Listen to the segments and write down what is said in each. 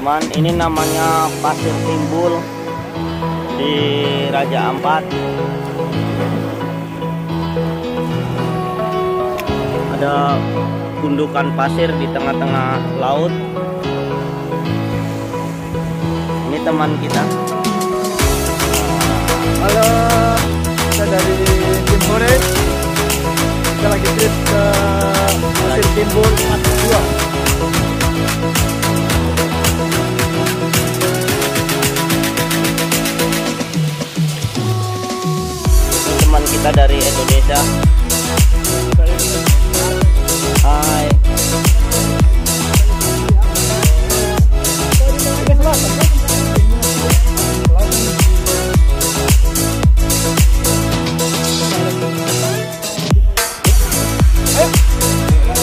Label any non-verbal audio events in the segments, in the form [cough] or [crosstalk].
teman ini namanya pasir timbul di Raja Ampat ada gundukan pasir di tengah-tengah laut ini teman kita Halo, kita dari Tim Forest. Kita lagi trip ke Pasir Timbul 42. Kita dari Indonesia. Hai.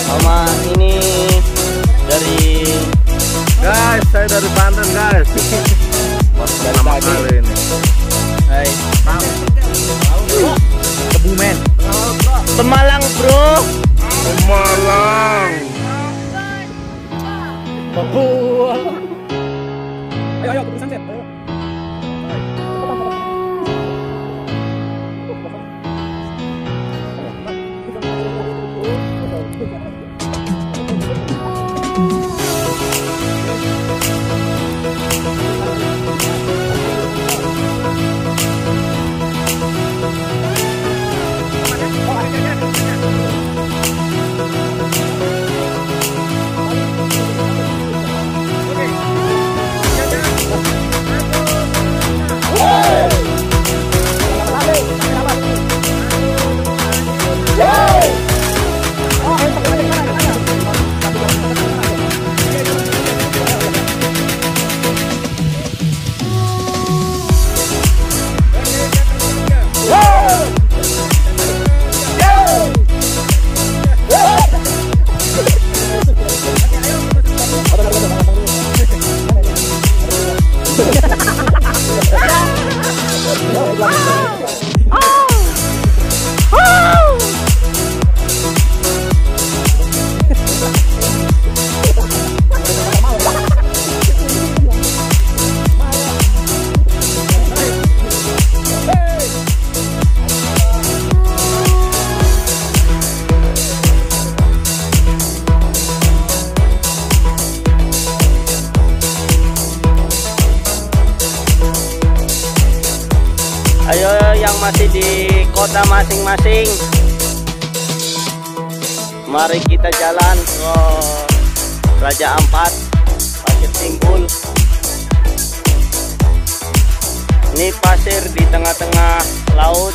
Mama ini dari Guys, saya dari Banten guys. [laughs] Pertama kali Pemalang. Papua. Ayo ayo ke sunset. Yang masih di kota masing-masing. Mari kita jalan ke Raja Ampat Pasir Timbul Ini pasir di tengah-tengah laut